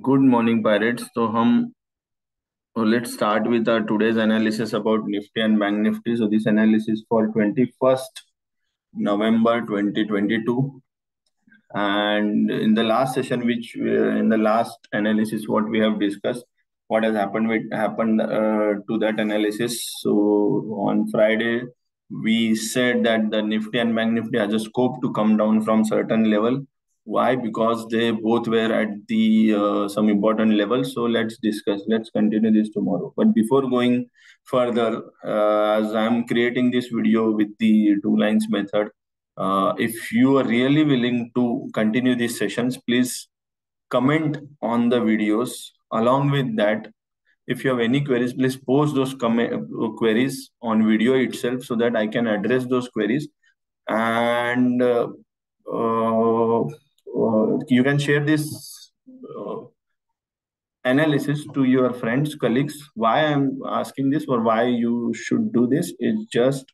Good morning, pirates. So, hum, so let's start with our today's analysis about Nifty and Bank Nifty. So, this analysis for 21st November 2022. And in the last session, which uh, in the last analysis, what we have discussed, what has happened with happened uh, to that analysis. So, on Friday, we said that the Nifty and Bank Nifty has a scope to come down from certain level why? Because they both were at the uh, some important level. So let's discuss let's continue this tomorrow. But before going further uh, as i'm creating this video with the two lines method uh, if you are really willing to continue these sessions please comment on the videos. Along with that if you have any queries please post those queries on video itself so that i can address those queries. And uh, you can share this uh, analysis to your friends colleagues. Why i'm asking this or why you should do this is just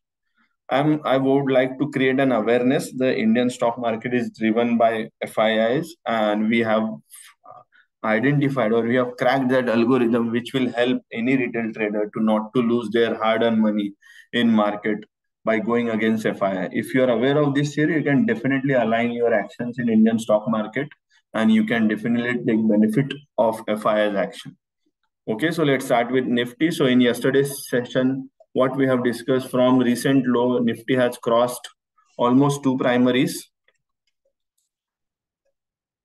i'm i would like to create an awareness. The indian stock market is driven by fiis and we have identified or we have cracked that algorithm which will help any retail trader to not to lose their hard earned money in market by going against FII. If you're aware of this theory, you can definitely align your actions in Indian stock market and you can definitely take benefit of FII's action. Okay, so let's start with Nifty. So in yesterday's session, what we have discussed from recent low, Nifty has crossed almost two primaries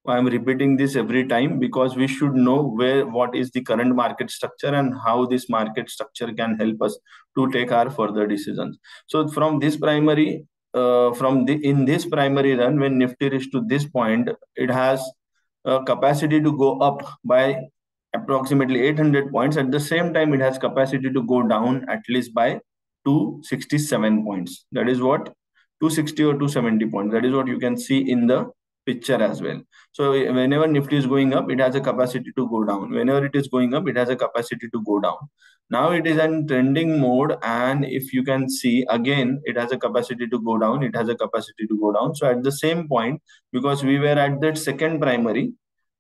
I'm repeating this every time because we should know where what is the current market structure and how this market structure can help us to take our further decisions. So from this primary, uh, from the in this primary run, when Nifty reached to this point, it has a capacity to go up by approximately 800 points. At the same time, it has capacity to go down at least by 267 points. That is what 260 or 270 points. That is what you can see in the picture as well. So whenever Nifty is going up, it has a capacity to go down. Whenever it is going up, it has a capacity to go down. Now it is in trending mode, and if you can see again, it has a capacity to go down. It has a capacity to go down. So at the same point, because we were at that second primary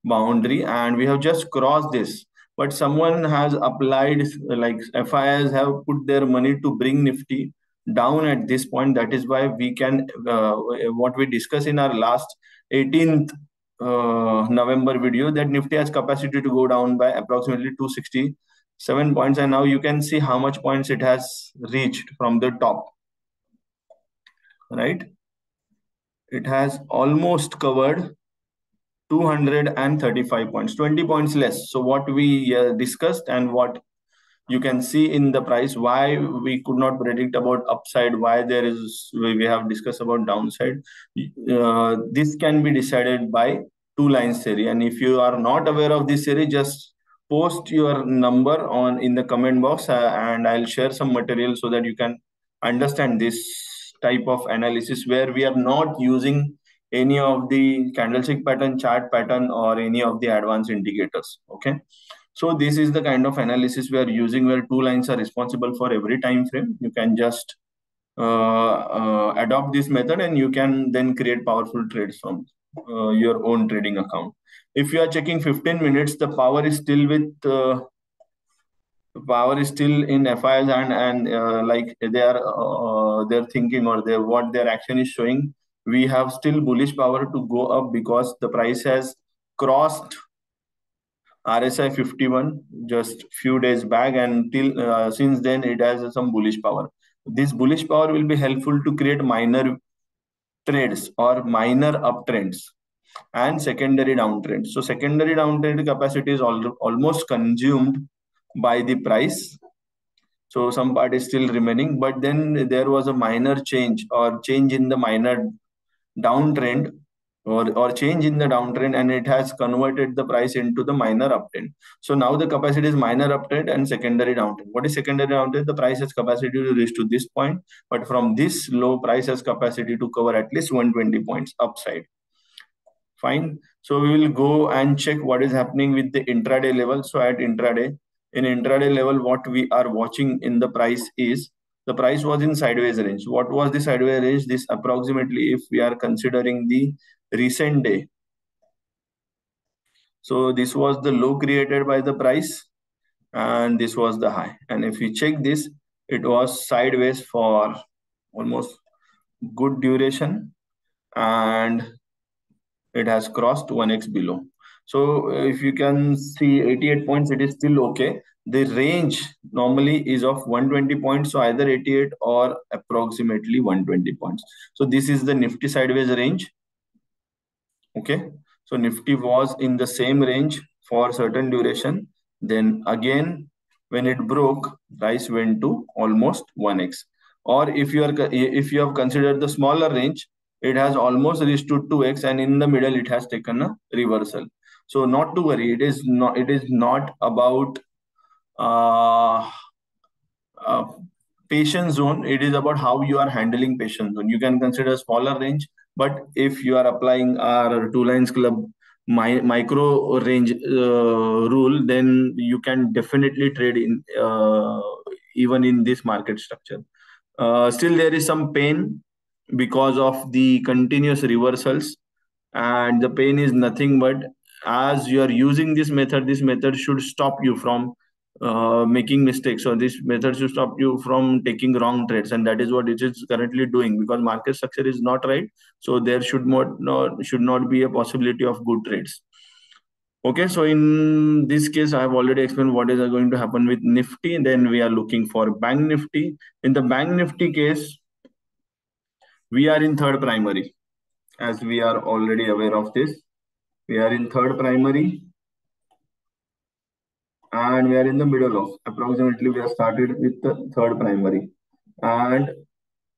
boundary, and we have just crossed this, but someone has applied like FIs have put their money to bring Nifty down at this point. That is why we can uh, what we discussed in our last 18th uh, November video that Nifty has capacity to go down by approximately 267 points. And now you can see how much points it has reached from the top. Right? It has almost covered 235 points, 20 points less. So what we uh, discussed and what you can see in the price why we could not predict about upside why there is we have discussed about downside. Uh, this can be decided by two lines theory and if you are not aware of this theory just post your number on in the comment box uh, and i'll share some material so that you can understand this type of analysis where we are not using any of the candlestick pattern chart pattern or any of the advanced indicators. Okay so this is the kind of analysis we are using where two lines are responsible for every time frame. You can just uh, uh, adopt this method and you can then create powerful trades from uh, your own trading account. If you are checking 15 minutes, the power is still with uh, power is still in FIs and and uh, like they are uh, they're thinking or they what their action is showing. We have still bullish power to go up because the price has crossed RSI 51 just few days back and till uh, since then it has some bullish power. This bullish power will be helpful to create minor trades or minor uptrends and secondary downtrends. So secondary downtrend capacity is al almost consumed by the price. So some part is still remaining, but then there was a minor change or change in the minor downtrend or, or change in the downtrend and it has converted the price into the minor uptrend. So now the capacity is minor uptrend and secondary downtrend. What is secondary downtrend? The price has capacity to reach to this point, but from this low price has capacity to cover at least 120 points upside. Fine. So we will go and check what is happening with the intraday level. So at intraday, in intraday level, what we are watching in the price is the price was in sideways range. What was the sideways range? This approximately, if we are considering the recent day. So this was the low created by the price and this was the high. And if you check this, it was sideways for almost good duration and it has crossed 1x below. So if you can see 88 points, it is still okay. The range normally is of 120 points, so either 88 or approximately 120 points. So this is the Nifty sideways range. Okay, so Nifty was in the same range for certain duration. Then again, when it broke, price went to almost 1x. Or if you are if you have considered the smaller range, it has almost reached to 2x, and in the middle it has taken a reversal. So not to worry, it is not it is not about uh, uh, patience zone. It is about how you are handling patience zone. You can consider smaller range, but if you are applying our two lines club my, micro range uh, rule, then you can definitely trade in uh, even in this market structure. Uh, still, there is some pain because of the continuous reversals, and the pain is nothing but as you are using this method, this method should stop you from uh, making mistakes. So this method should stop you from taking wrong trades and that is what it is currently doing because market structure is not right. So there should not, not should not be a possibility of good trades. Okay so in this case i have already explained what is going to happen with nifty. Then we are looking for bank nifty. In the bank nifty case we are in third primary as we are already aware of this. We are in third primary and we are in the middle of approximately we have started with the third primary. And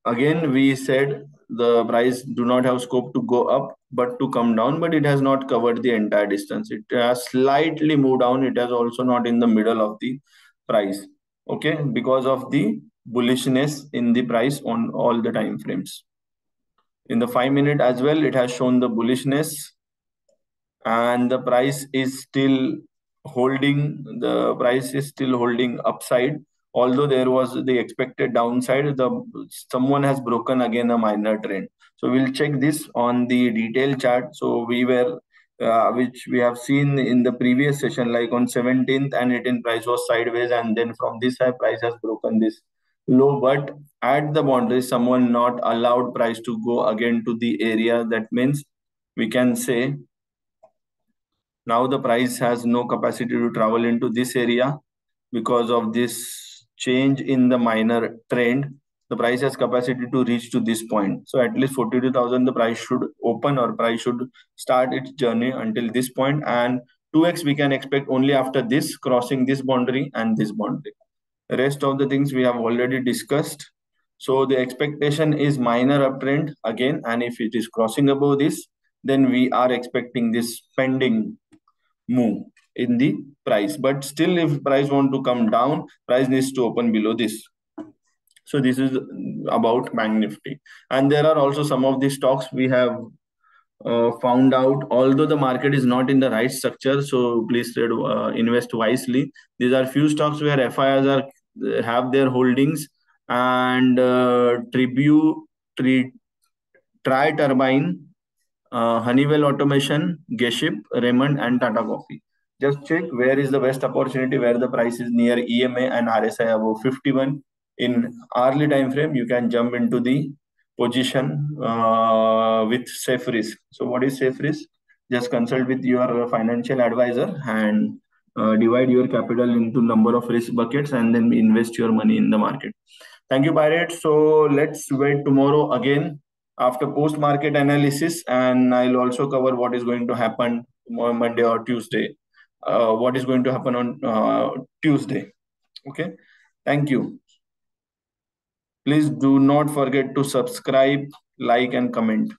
again we said the price do not have scope to go up but to come down but it has not covered the entire distance. It has slightly moved down. It has also not in the middle of the price okay? Because of the bullishness in the price on all the time frames. In the 5 minute as well it has shown the bullishness and the price is still holding the price is still holding upside. Although there was the expected downside the someone has broken again a minor trend. So we'll check this on the detail chart. So we were uh, which we have seen in the previous session like on 17th and 18th price was sideways and then from this high price has broken this low. But at the boundary someone not allowed price to go again to the area. That means we can say now the price has no capacity to travel into this area because of this change in the minor trend. The price has capacity to reach to this point. So at least 42,000, the price should open or price should start its journey until this point. And 2x we can expect only after this crossing this boundary and this boundary. Rest of the things we have already discussed. So the expectation is minor uptrend again. And if it is crossing above this, then we are expecting this pending move in the price. But still if price want to come down price needs to open below this. So this is about bank nifty. And there are also some of the stocks we have uh, found out. Although the market is not in the right structure so please trade, uh, invest wisely. These are few stocks where FIIs are have their holdings. And uh, tribute tri, tri turbine uh, Honeywell Automation, Geship, Raymond, and Tata Coffee. Just check where is the best opportunity where the price is near EMA and RSI above 51. In early time frame, you can jump into the position uh, with safe risk. So, what is safe risk? Just consult with your financial advisor and uh, divide your capital into number of risk buckets and then invest your money in the market. Thank you, Pirate. So let's wait tomorrow again after post market analysis and i'll also cover what is going to happen monday or tuesday uh, what is going to happen on uh, tuesday. Okay? Thank you. Please do not forget to subscribe like and comment